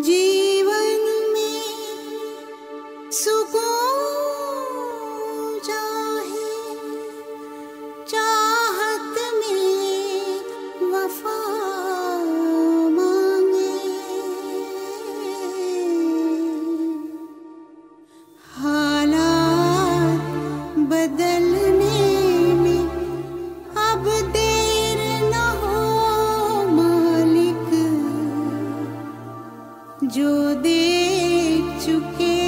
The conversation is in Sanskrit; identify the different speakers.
Speaker 1: जीवन में सुकून जो देख चुके